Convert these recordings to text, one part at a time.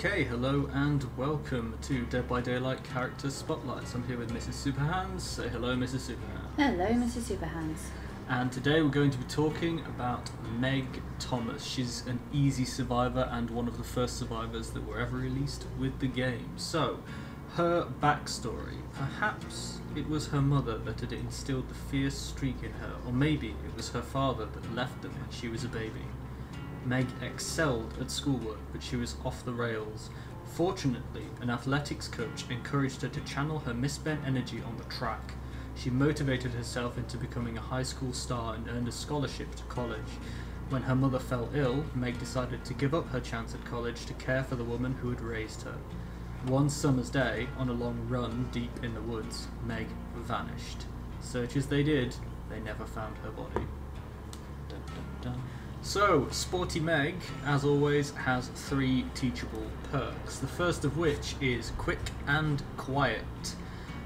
Okay, hello and welcome to Dead by Daylight Character Spotlights. I'm here with Mrs. Superhands. Say hello, Mrs. Superhands. Hello, Mrs. Superhands. And today we're going to be talking about Meg Thomas. She's an easy survivor and one of the first survivors that were ever released with the game. So, her backstory. Perhaps it was her mother that had instilled the fierce streak in her, or maybe it was her father that left them when she was a baby. Meg excelled at schoolwork, but she was off the rails. Fortunately, an athletics coach encouraged her to channel her misspent energy on the track. She motivated herself into becoming a high school star and earned a scholarship to college. When her mother fell ill, Meg decided to give up her chance at college to care for the woman who had raised her. One summer's day, on a long run deep in the woods, Meg vanished. Search as they did, they never found her body. Dun, dun, dun. So, Sporty Meg, as always, has three teachable perks. The first of which is Quick and Quiet.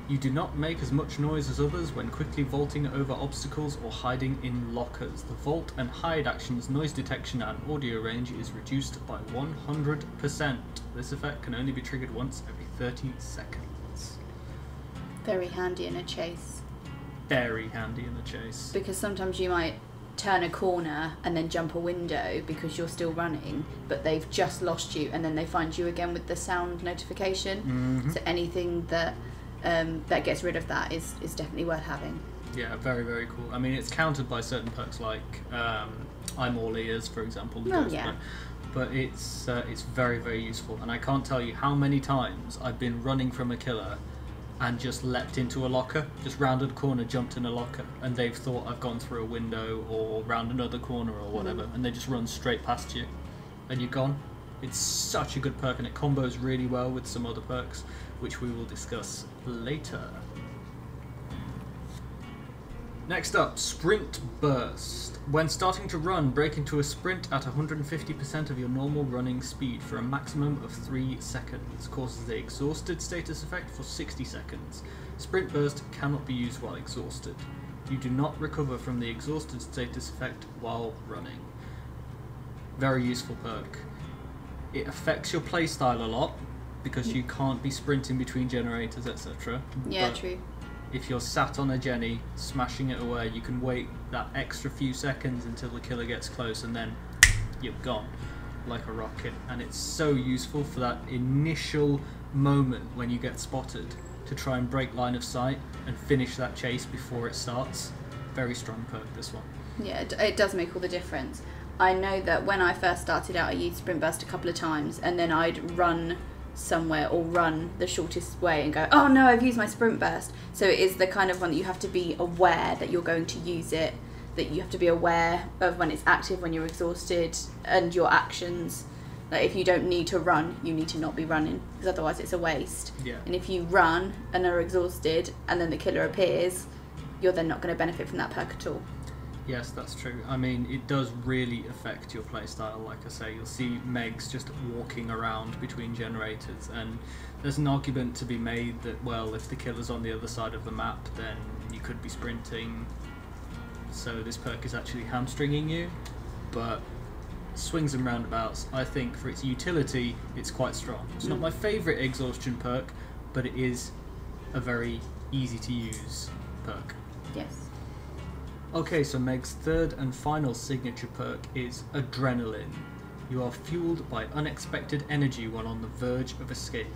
You do not make as much noise as others when quickly vaulting over obstacles or hiding in lockers. The vault and hide action's noise detection and audio range is reduced by 100%. This effect can only be triggered once every 30 seconds. Very handy in a chase Very handy in a chase. because sometimes you might turn a corner and then jump a window because you're still running, but they've just lost you, and then they find you again with the sound notification. Mhm. So anything that um, that gets rid of that is is definitely worth having. Yeah, very, very cool. I mean, it's countered by certain perks like um, I'm all ears, for example. Oh, yeah. But it's uh, it's very, very useful, and I can't tell you how many times I've been running from a killer and just leapt into a locker, just rounded a corner, jumped in a locker, and they've thought I've gone through a window or round another corner or whatever, Mm. and they just run straight past you, and you're gone. It's such a good perk, and it combos really well with some other perks, which we will discuss later. Next up, Sprint Burst. When starting to run, break into a sprint at 150% of your normal running speed for a maximum of 3 seconds. Causes the exhausted status effect for 60 seconds. Sprint Burst cannot be used while exhausted. You do not recover from the exhausted status effect while running. Very useful perk. It affects your playstyle a lot because mm. you can't be sprinting between generators, etc. Yeah, true. If you're sat on a Jenny, smashing it away, you can wait that extra few seconds until the killer gets close and then you're gone like a rocket. And it's so useful for that initial moment when you get spotted to try and break line of sight and finish that chase before it starts. Very strong perk, this one. Yeah, it, does make all the difference. I know that when I first started out, I used Sprint Burst a couple of times, and then I'd run somewhere or run the shortest way and go, oh no, I've used my Sprint Burst. So it is the kind of one that you have to be aware that you're going to use it, that you have to be aware of when it's active, when you're exhausted, and your actions. Like if you don't need to run, you need to not be running, because otherwise it's a waste. Yeah. And if you run and are exhausted, and then the killer appears, you're then not going to benefit from that perk at all. Yes, that's true. I mean, it does really affect your playstyle. Like I say, you'll see Megs just walking around between generators, and there's an argument to be made that, well, if the killer's on the other side of the map, then you could be sprinting. So this perk is actually hamstringing you, but swings and roundabouts. I think for its utility, it's quite strong. It's not Mm. my favourite exhaustion perk, but it is a very easy to use perk. Yes. Okay, so Meg's third and final signature perk is Adrenaline. You are fueled by unexpected energy when on the verge of escape.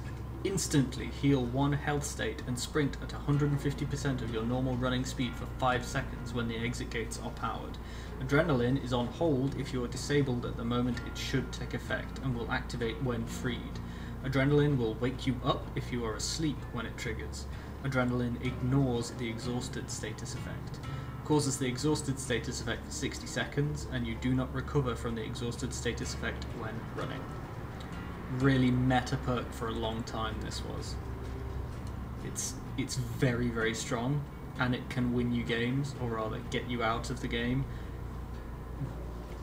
Instantly heal one health state and sprint at 150% of your normal running speed for 5 seconds when the exit gates are powered. Adrenaline is on hold if you are disabled at the moment it should take effect and will activate when freed. Adrenaline will wake you up if you are asleep when it triggers. Adrenaline ignores the exhausted status effect causes the exhausted status effect for 60 seconds, and you do not recover from the exhausted status effect when running. Really meta perk for a long time. This was. It's it's very very strong, and it can win you games, or rather get you out of the game.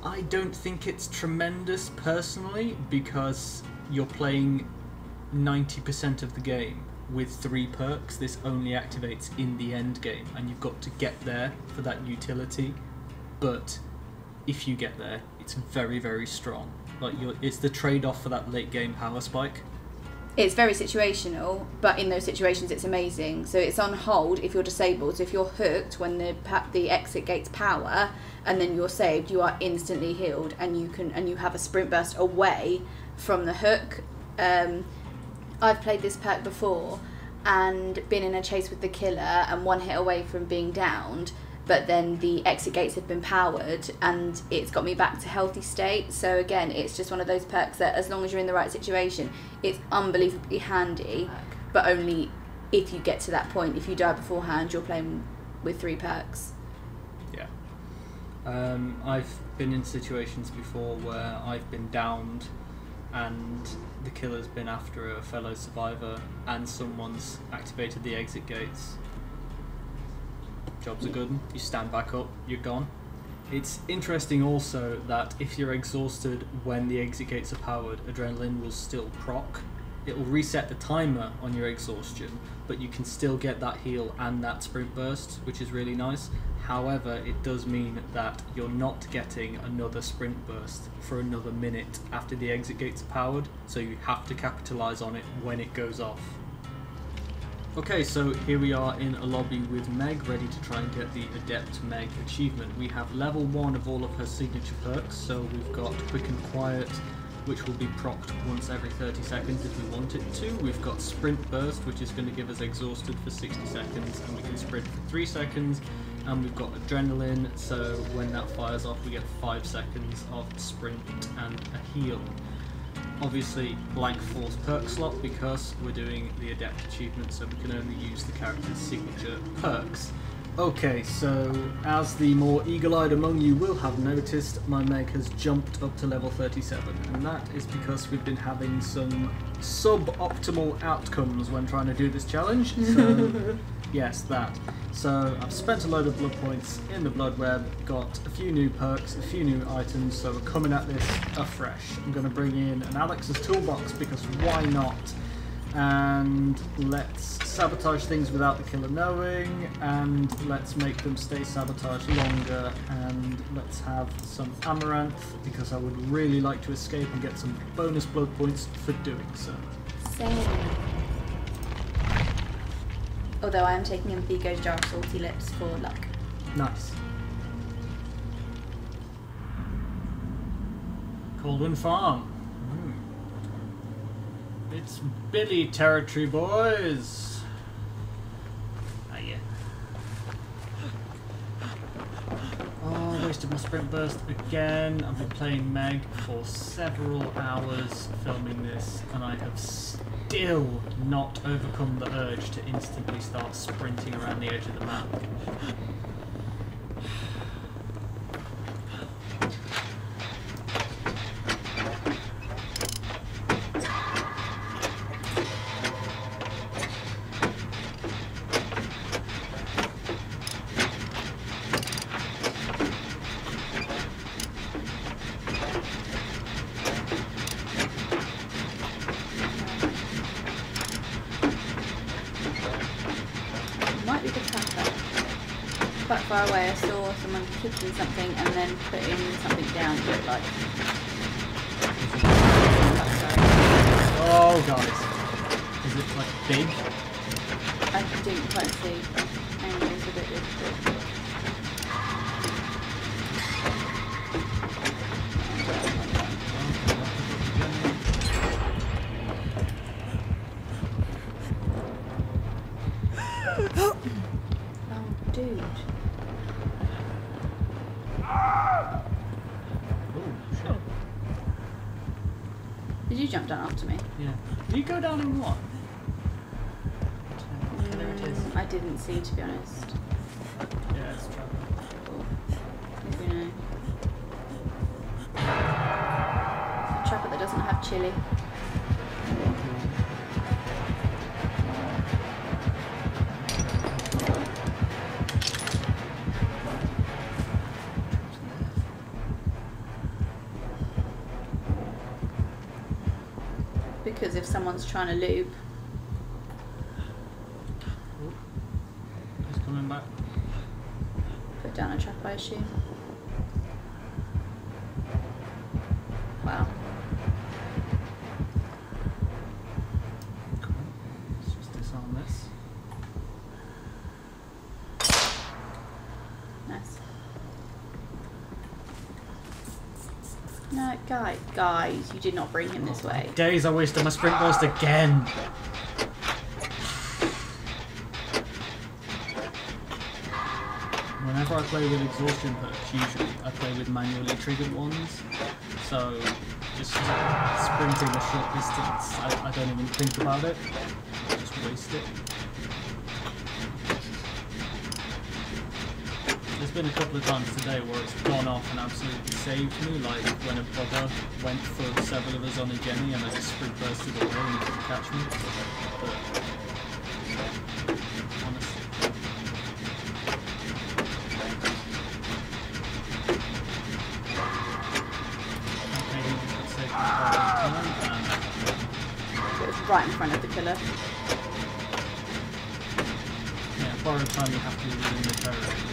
I don't think it's tremendous personally because you're playing 90% of the game with three perks. This only activates in the end game, and you've got to get there for that utility. But if you get there, it's very, very strong. Like you're, it's the trade-off for that late game power spike. It's very situational, but in those situations, it's amazing. So it's on hold if you're disabled. So if you're hooked when the the exit gates power, and then you're saved, you are instantly healed, and you can and you have a sprint burst away from the hook. Um, I've played this perk before, and been in a chase with the killer, and one hit away from being downed. But then the exit gates have been powered, and it's got me back to healthy state. So again, it's just one of those perks that, as long as you're in the right situation, it's unbelievably handy. But only if you get to that point. If you die beforehand, you're playing with three perks. Yeah. Um, I've been in situations before where I've been downed and the killer's been after a fellow survivor and someone's activated the exit gates. Job's are good. You stand back up, you're gone. It's interesting also that if you're exhausted when the exit gates are powered, adrenaline will still proc. It will reset the timer on your exhaustion, but you can still get that heal and that sprint burst, which is really nice. However, it does mean that you're not getting another sprint burst for another minute after the exit gates are powered, so you have to capitalize on it when it goes off. Okay, so here we are in a lobby with Meg, ready to try and get the Adept Meg achievement. We have level 1 of all of her signature perks, so we've got Quick and Quiet, which will be procced once every 30 seconds if we want it to. We've got Sprint Burst, which is going to give us exhausted for 60 seconds, and we can sprint for 3 seconds. And we've got Adrenaline, so when that fires off, we get 5 seconds of sprint and a heal obviously blank force perk slot because we're doing the adept achievement so we can only use the character's signature perks. Okay, so as the more eagle-eyed among you will have noticed, my Meg has jumped up to level 37 and that is because we've been having some sub-optimal outcomes when trying to do this challenge. So yes, that. So I've spent a load of blood points in the blood web, got a few new perks, a few new items, so we're coming at this afresh. I'm going to bring in an Alex's toolbox because why not? And let's sabotage things without the killer knowing, and let's make them stay sabotaged longer, and let's have some Amaranth because I would really like to escape and get some bonus blood points for doing so. Same. Although I am taking in Vigo's jar of salty lips for luck. Nice. Coldwind Farm. Hmm. It's Billy territory, boys. Ah, yeah. Oh, wasted my sprint burst again. I've been playing Meg for several hours filming this, and I have still not overcome the urge to instantly start sprinting around the edge of the map. Might be the trapper. Quite far away, I saw someone kicking something and then putting something down. It looked like. Oh, guys. Is it like big? I didn't quite see. Anyway, it's a bit difficult. Oh, dude. Oh, shit. You down after me? Yeah. You go down in one? There it is. Mm, I didn't see, to be honest. Yeah, it's travel. Cool. You know. A trapper that doesn't have chili. Someone's trying to loop, He's coming back. put down a trap, I assume. Wow. No, guys, you did not bring him this way. Days I wasted my sprint burst again. Whenever I play with exhaustion perks, usually I play with manually triggered ones. So just sprinting a short distance, I, I don't even think about it. I just waste it. Been a couple of times today where it's gone off and absolutely saved me, like when a brother went for several of us on a Jenny and I just sprint bursted away and he couldn't catch me. But, honestly. Okay, he just got saved by the time and It was right in front of the killer. Yeah, borrowed time you have to be within the terror.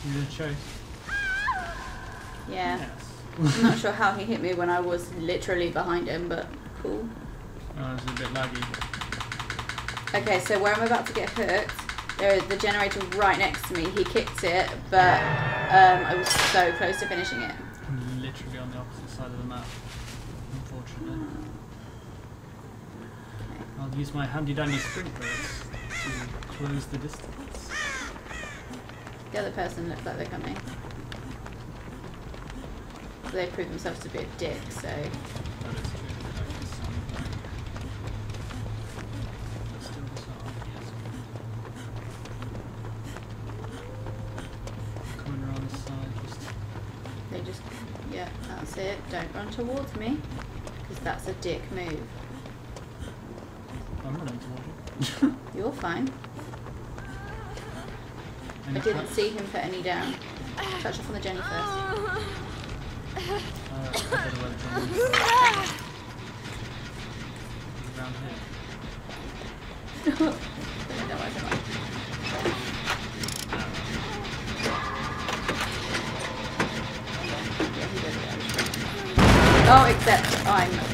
You gonna? Yeah. Yes. I'm not sure how he hit me when I was literally behind him, but cool. Oh, it's a bit laggy. Okay, so where I'm about to get hooked, there is the generator right next to me. He kicked it, but um, I was so close to finishing it. I'm literally on the opposite side of the map. Unfortunately. Okay. I'll use my handy dandy burst to close the distance. The other person looks like they're coming. They prove themselves to be a dick, so That is true. That is something. But still bizarre, yes. Coming around the side, just they just, yeah, that's it. Don't run towards me, because that's a dick move. I'm running towards you. You're fine. I didn't see him put any down. Touch off on the Jenny first. Uh, I don't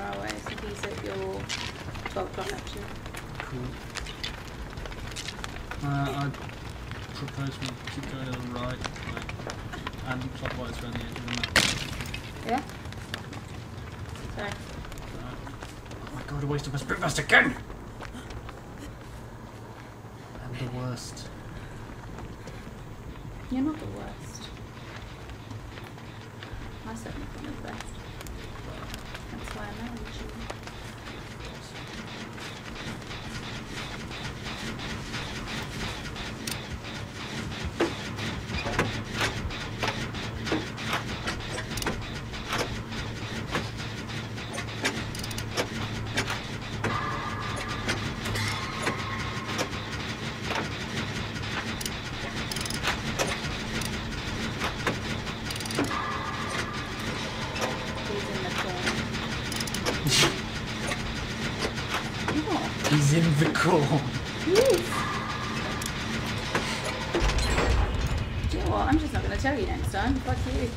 far away, so he's at your 12 o'clock actually. Cool. Uh, I propose we keep going to the right, like, and clockwise around the edge of the map. Yeah? Sorry. Uh, oh my god, I wasted my sprint burst again! I'm the worst. You're not the worst. I certainly think you're the best. That's why I married you. He's in the corner. What? He's in the corn. Yes. Do you know what? I'm just not going to tell you next time. Fuck you.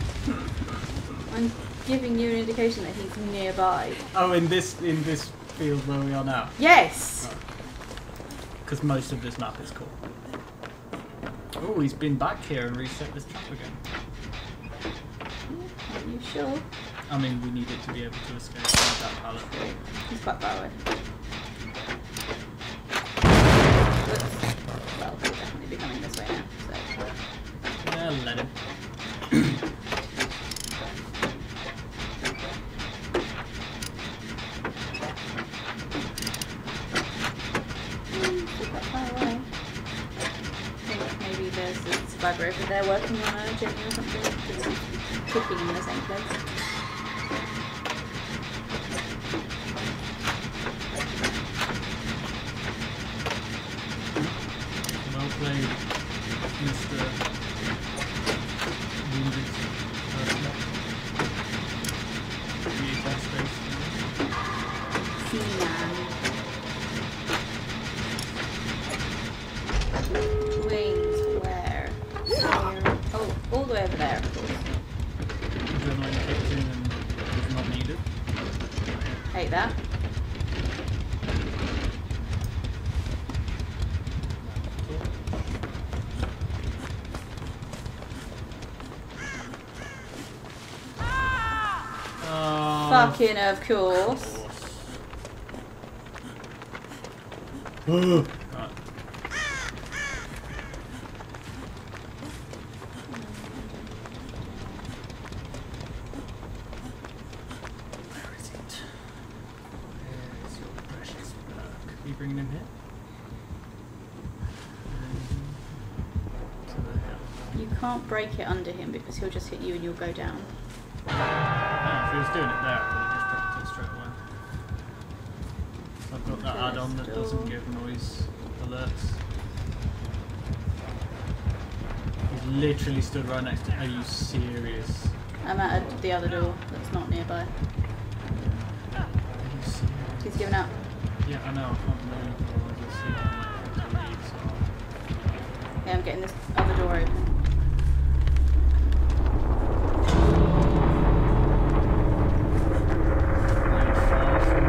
I'm giving you an indication that he's nearby. Oh, in this in this field where we are now, Yes. because most of this map is cool. Oh, he's been back here and reset this trap again. Are you sure? I mean, we need it to be able to escape that pallet. He's quite far away. 11. Wings, where? Where? Oh, all the way over there, of course. Adrenaline kicked in and was not needed. Hate that. Oh, Fucking of course. right. Where is it? Where's your precious work? Are you bringing him here? Um, to the hill. You can't break it under him because he'll just hit you and you'll go down. Ah, if he was doing it there, I would have just dropped it straight away. So I've got that add-on that still- doesn't give noise alerts. He's literally stood right next to. Are you serious? I'm at a, the other door that's not nearby. Are you serious? He's given up. Yeah, I know. I can't move. or I just see it on my to leave, so. Yeah, I'm getting this other door open. Very far from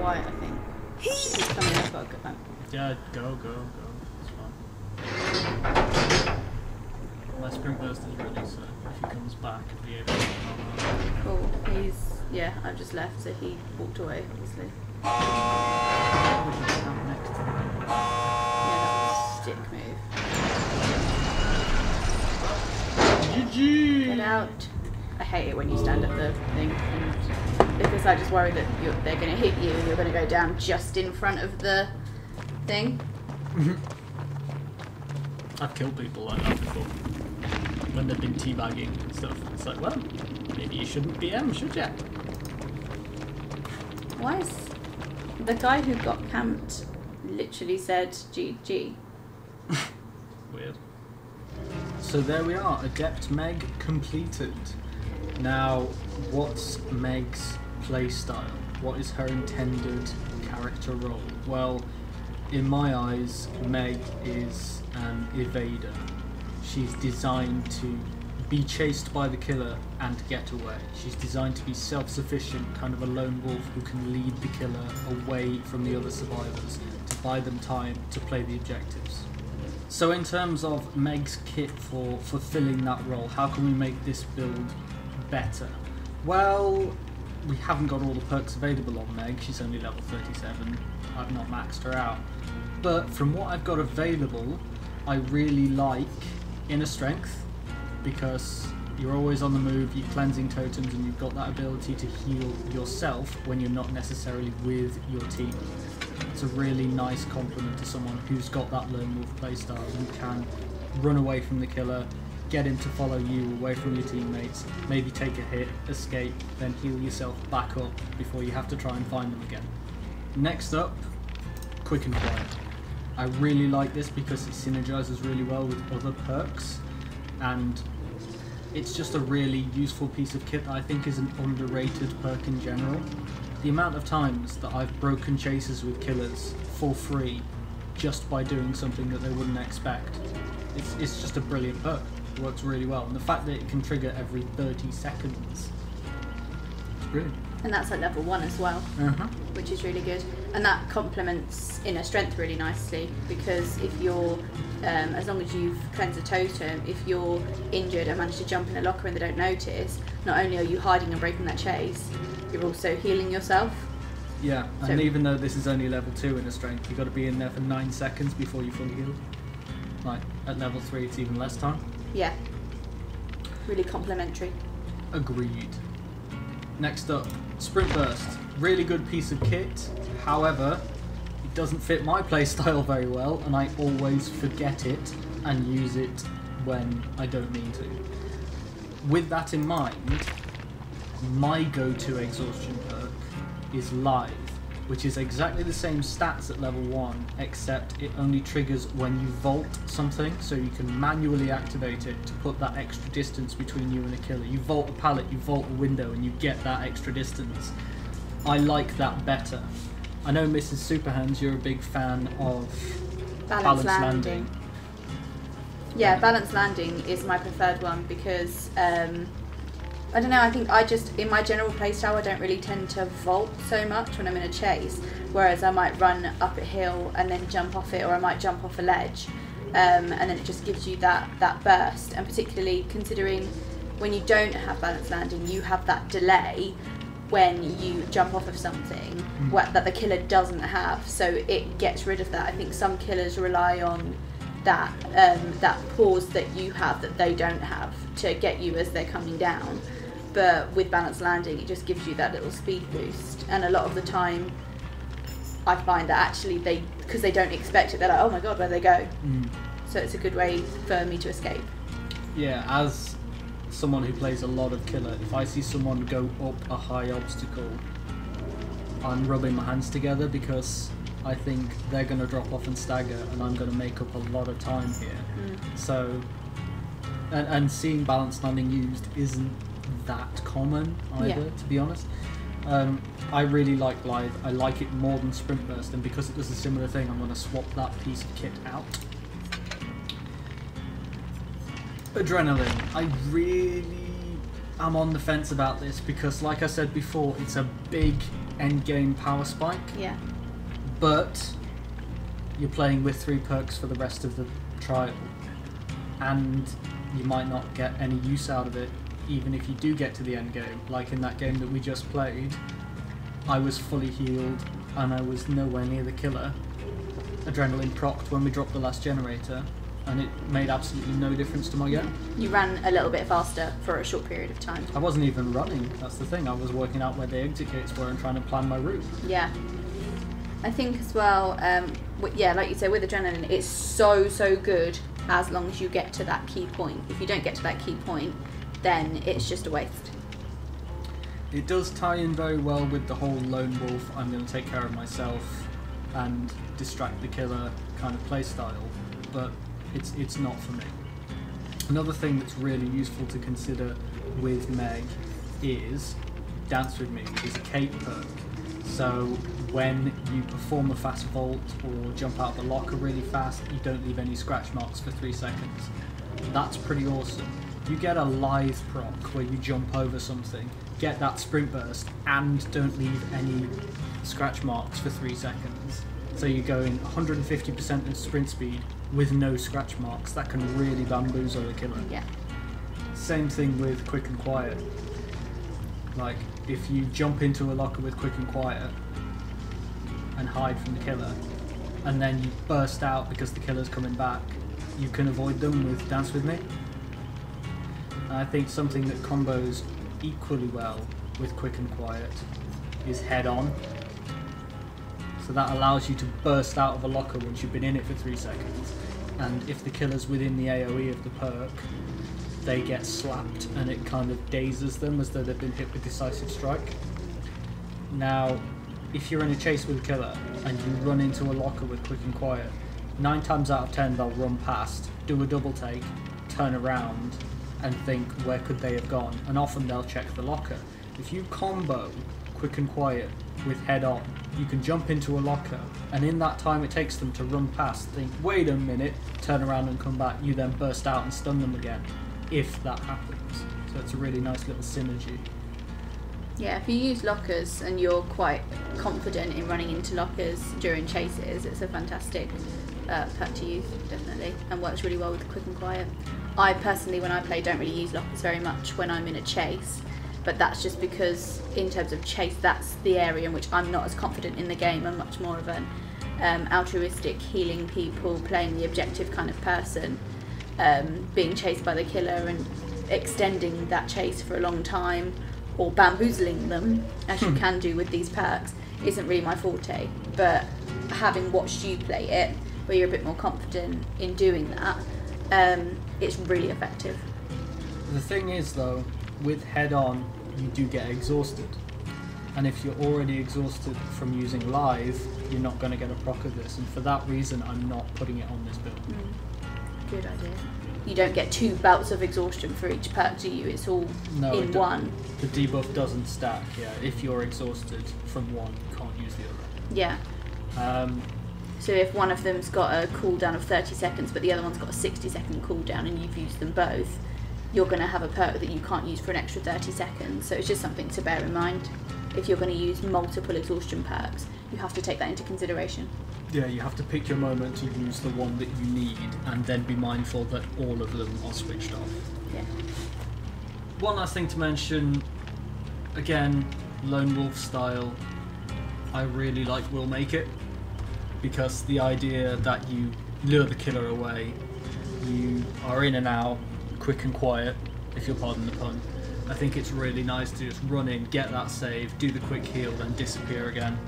Quiet, I think. He's coming, I've got to go. Yeah, go, go, go. It's fine. My sprint burst is ready, so if he comes back, he'll be able to. Cool. He's, yeah, I've just left, so he walked away, obviously. What would you have next? Yeah, that was a stick move. GG! Get out. I hate it when you stand at the thing, and because I just worry that you're, they're going to hit you and you're going to go down just in front of the thing. Mm-hmm. I've killed people like that before. When they've been teabagging and stuff. It's like, well, maybe you shouldn't BM, should ya? Why is the guy who got camped literally said GG? Weird. So there we are, Adept Meg completed. Now, what's Meg's playstyle? What is her intended character role? Well, in my eyes, Meg is an evader. She's designed to be chased by the killer and get away. She's designed to be self sufficient, kind of a lone wolf who can lead the killer away from the other survivors to buy them time to play the objectives. So, in terms of Meg's kit for fulfilling that role, how can we make this build better? Well, we haven't got all the perks available on Meg. She's only level 37. I've not maxed her out. But from what I've got available, I really like inner strength because you're always on the move, you're cleansing totems, and you've got that ability to heal yourself when you're not necessarily with your team. It's a really nice compliment to someone who's got that lone wolf playstyle who can run away from the killer, get him to follow you away from your teammates, maybe take a hit, escape, then heal yourself back up before you have to try and find them again. Next up, quick and quiet. I really like this because it synergizes really well with other perks and it's just a really useful piece of kit that I think is an underrated perk in general. the amount of times that I've broken chases with killers for free just by doing something that they wouldn't expect. It's, it's just a brilliant perk. It works really well. And the fact that it can trigger every 30 seconds, it's brilliant. And that's at level one as well, Uh-huh. which is really good. And that complements inner strength really nicely because if you're, um, as long as you've cleansed a totem, if you're injured and manage to jump in a locker and they don't notice, not only are you hiding and breaking that chase, you're also healing yourself. Yeah, and even though this is only level 2 inner strength, you've got to be in there for 9 seconds before you fully heal. Like, at level 3 it's even less time. Yeah. Really complementary. Agreed. Next up, Sprint Burst. Really good piece of kit. However, it doesn't fit my playstyle very well, and I always forget it and use it when I don't mean to. With that in mind, my go-to exhaustion perk is Lithe, which is exactly the same stats at level 1, except it only triggers when you vault something, so you can manually activate it to put that extra distance between you and a killer. You vault a pallet, you vault a window, and you get that extra distance. I like that better. I know, Mrs. Superhands, you're a big fan of Balance, Balance landing. landing. Yeah, balance landing is my preferred one because um, I don't know. I think I just in my general playstyle I don't really tend to vault so much when I'm in a chase. Whereas I might run up a hill and then jump off it, or I might jump off a ledge, um, and then it just gives you that that burst. And particularly considering when you don't have balance landing, you have that delay when you jump off of something wha- that the killer doesn't have. So it gets rid of that. I think some killers rely on that um, that pause that you have that they don't have to get you as they're coming down. But with balance landing, it just gives you that little speed boost. And a lot of the time, I find that actually they because they don't expect it, they're like, oh my god, where they go. Mm. So it's a good way for me to escape. Yeah, as someone who plays a lot of killer, if I see someone go up a high obstacle, I'm rubbing my hands together because I think they're going to drop off and stagger, and I'm going to make up a lot of time here. So, and, and seeing balance landing used isn't that common either, Yeah. to be honest. Um, I really like lithe. I like it more than sprint burst, and because it does a similar thing, I'm going to swap that piece of kit out. Adrenaline. I really am on the fence about this because, like I said before, it's a big end game power spike, Yeah. but you're playing with three perks for the rest of the trial, and you might not get any use out of it, even if you do get to the end game. Like in that game that we just played, I was fully healed and I was nowhere near the killer. Adrenaline procced when we dropped the last generator, and it made absolutely no difference to my game. You ran a little bit faster for a short period of time. I wasn't even running. That's the thing. I was working out where the exit gates were and trying to plan my route. Yeah. I think as well, um, yeah, like you say, with adrenaline, it's so, so good as long as you get to that key point. If you don't get to that key point, then it's just a waste. It does tie in very well with the whole lone wolf. I'm going to take care of myself and distract the killer kind of playstyle, but it's it's not for me. Another thing that's really useful to consider with Meg is Dance with Me is a Kate perk. So when you perform a fast vault or jump out of the locker really fast, you don't leave any scratch marks for three seconds. That's pretty awesome. You get a lithe proc where you jump over something, get that sprint burst, and don't leave any scratch marks for three seconds. So you're going 150% in sprint speed with no scratch marks. That can really bamboozle a killer. Yeah. Same thing with quick and quiet. Like, if you jump into a locker with quick and quiet and hide from the killer, and then you burst out because the killer's coming back, you can avoid them with Dance With Me. And I think something that combos equally well with quick and quiet is head on. So that allows you to burst out of a locker once you've been in it for three seconds. And if the killer's within the AoE of the perk, they get slapped and it kind of dazes them as though they've been hit with decisive strike. Now, if you're in a chase with a killer and you run into a locker with quick and quiet, nine times out of ten they'll run past, do a double take, turn around, and think where could they have gone, and often they'll check the locker. If you combo quick and quiet with head on, you can jump into a locker, and in that time it takes them to run past, think, wait a minute, turn around and come back. You then burst out and stun them again, if that happens. So it's a really nice little synergy. Yeah, if you use lockers and you're quite confident in running into lockers during chases, it's a fantastic uh, perk to use, definitely, and works really well with quick and quiet. I personally, when I play, don't really use lockers very much when I'm in a chase, but that's just because, in terms of chase, that's the area in which I'm not as confident in the game. I'm much more of an um, altruistic, healing people, playing the objective kind of person, um, being chased by the killer and extending that chase for a long time or bamboozling them, as you Hmm. can do with these perks, isn't really my forte. But having watched you play it, where you're a bit more confident in doing that, um, it's really effective. The thing is, though, with head on, you do get exhausted. And if you're already exhausted from using lithe, you're not going to get a proc of this. And for that reason, I'm not putting it on this build. Good idea. You don't get two bouts of exhaustion for each perk, do you? It's all No, it in don't. one. The debuff doesn't stack, yeah. If you're exhausted from one, you can't use the Yeah. other. Um, So if one of them's got a cooldown of 30 seconds, but the other one's got a 60 second cooldown, and you've used them both, you're going to have a perk that you can't use for an extra 30 seconds. So it's just something to bear in mind. If you're going to use multiple exhaustion perks, you have to take that into consideration. yeah, you have to pick your moment to use the one that you need, and then be mindful that all of them are switched off. Yeah. One last thing to mention, again, Lone Wolf style. I really like We'll Make It because the idea that you lure the killer away, you are in and out, quick and quiet, if you'll pardon the pun. I think it's really nice to just run in, get that save, do the quick heal, then disappear again,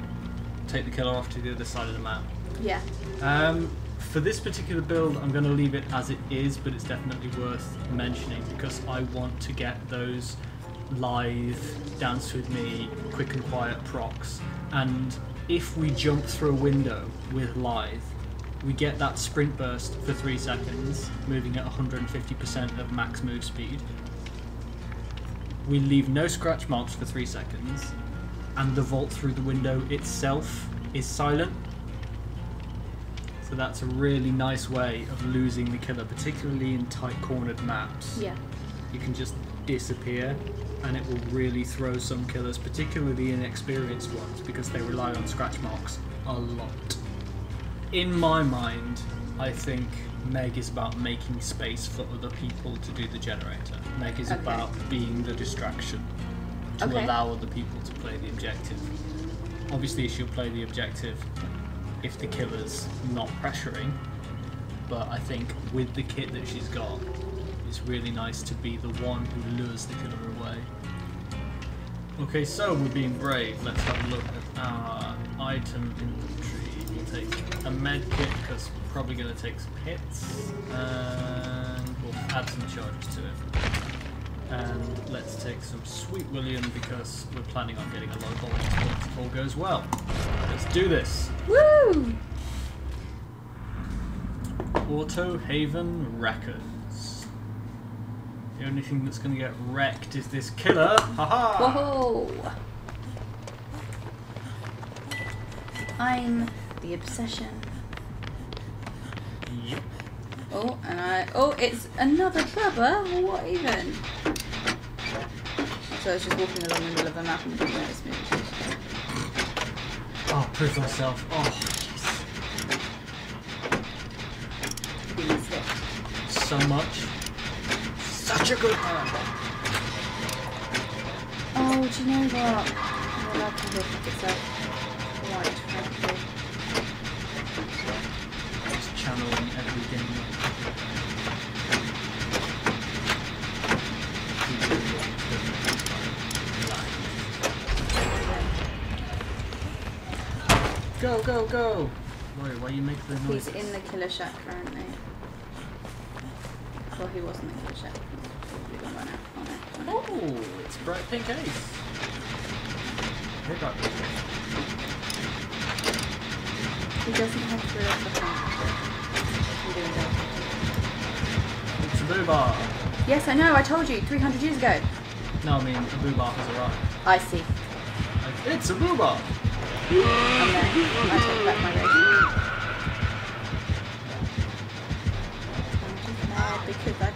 take the killer off to the other side of the map. Yeah. Um, for this particular build, I'm going to leave it as it is, but it's definitely worth mentioning because I want to get those lithe dance with me, quick and quiet procs. And if we jump through a window with lithe, we get that sprint burst for three seconds, moving at 150% of max move speed. We leave no scratch marks for three seconds, and the vault through the window itself is silent. So that's a really nice way of losing the killer, particularly in tight cornered maps. Yeah. You can just disappear and it will really throw some killers, particularly inexperienced ones, because they rely on scratch marks a lot. In my mind, I think Meg is about making space for other people to do the generator. Meg is Okay. about being the distraction to Okay. allow other people to play the objective. Obviously, she'll play the objective if the killer's not pressuring, but I think with the kit that she's got, it's really nice to be the one who lures the killer away. Okay, so we're being brave. Let's have a look at our item inventory. We'll take a med kit because we're probably going to take some hits, and we'll add some charges to it. And let's take some Sweet William because we're planning on getting a lot of bonus points if all goes well. Let's do this. Woo! Autohaven Wreckers. The only thing that's going to get wrecked is this killer. Haha! Whoa! I'm the obsession. Yep. Oh, and I. Oh, it's another Bubba? What even? So I was just walking along the middle of a map and didn't notice me. Oh, prove myself. Oh, jeez. You missed it. So much. Such hand. Oh, do you know what? You're allowed to look at itself. Right, frankly. Just channeling every game. Go, go, go! Wait, why you make the noise? He's in the killer shack currently. Well, he was in the killer shack. Probably gone by now. Oh, no. No. It's bright pink ace. Hey, Dark He doesn't have to realize the I'm doing that. It's a Bubba. Yes, I know. I told you 300 years ago. No, I mean, a Bubba has arrived. I see. It's a Bubba! And then I take back my rage. I'm just mad because I can't do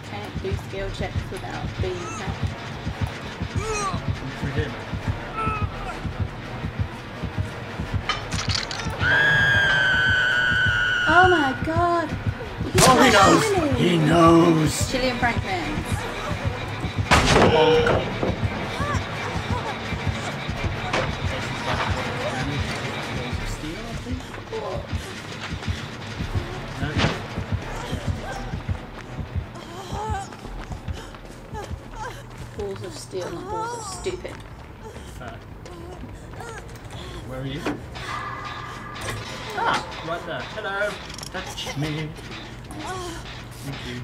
skill checks without being attacked. Oh my god! He's Oh, he knows! He knows! Chillian Franklin. Stupid. Where are you? Ah, right there. Hello. That's me. Thank you.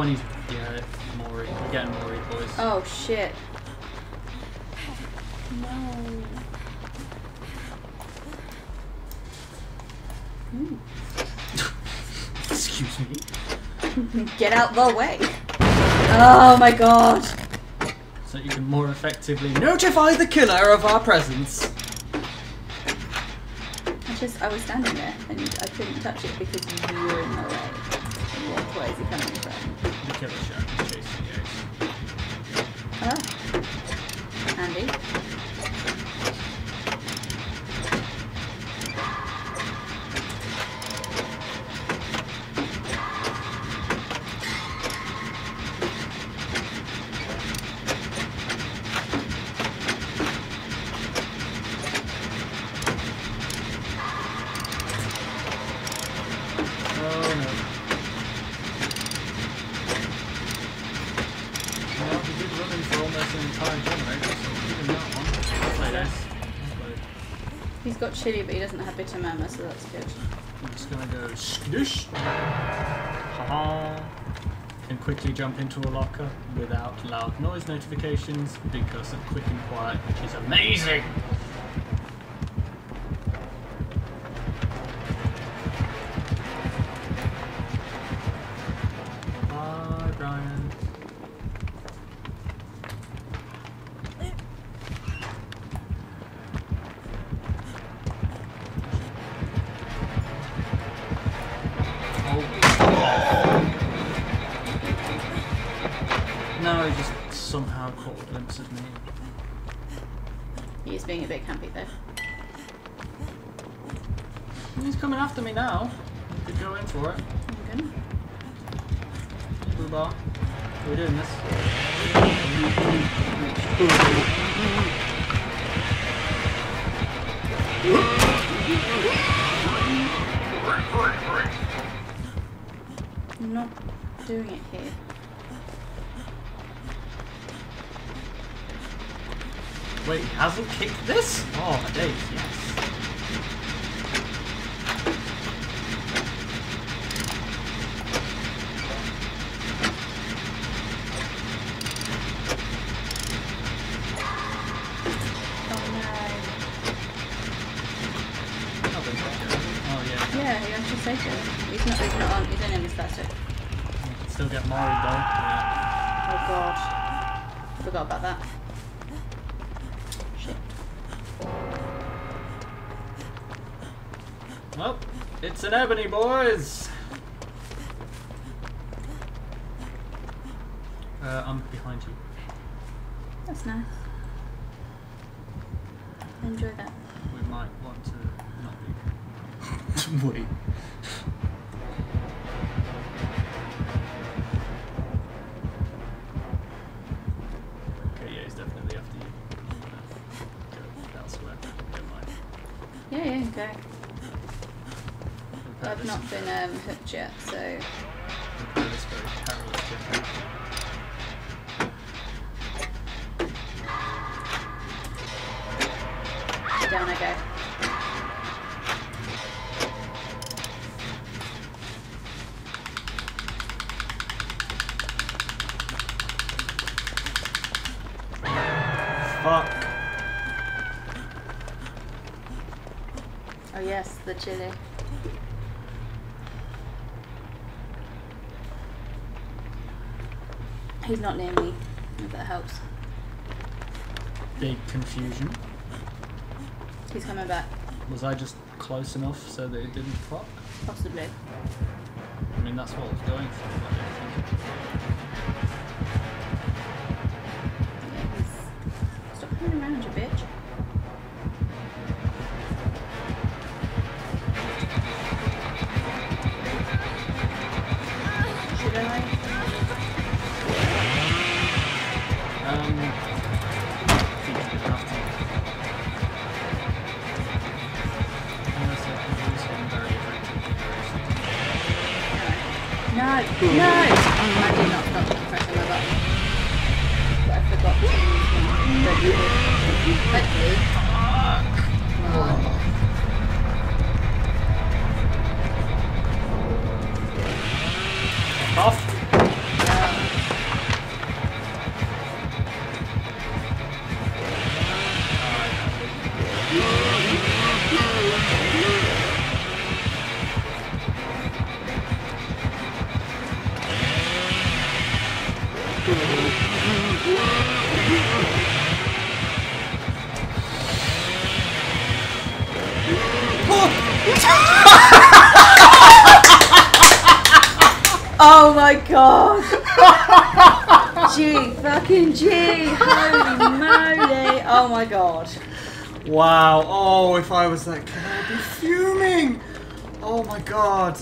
Oh, and he's yeah. We're getting Mori, boys. Oh shit. No. Excuse me. Get out the way. Oh my god. So you can more effectively notify the killer of our presence. I just I was standing there and I couldn't touch it because you were in the way. What way is he coming you. Haha. Can quickly jump into a locker without loud noise notifications because of quick and quiet, which is amazing. Me now. Could go in for it. Okay. Blue bar. We're doing this. I'm not doing it here. Wait, he hasn't kicked this? Oh, my days, yes. Oh Oh, but- oh yeah. no. Yeah, he actually saved it. He's not, he's not on, he's in his plastic. You can still get married though. Yeah. Oh god. Forgot about that. Shit. Well, an ebony, boys. Down I go. Fuck. Oh yes, the chili. He's not near me, if that helps. Big confusion. He's coming back, Was I just close enough so that it didn't fuck? possibly. I mean, that's what I was going for. but I don't think- Yeah, he's... Stop coming around, you bitch. One. G, fucking G! Holy moly! Oh my god. Wow, oh, if I was that kid, I'd be fuming! Oh my god.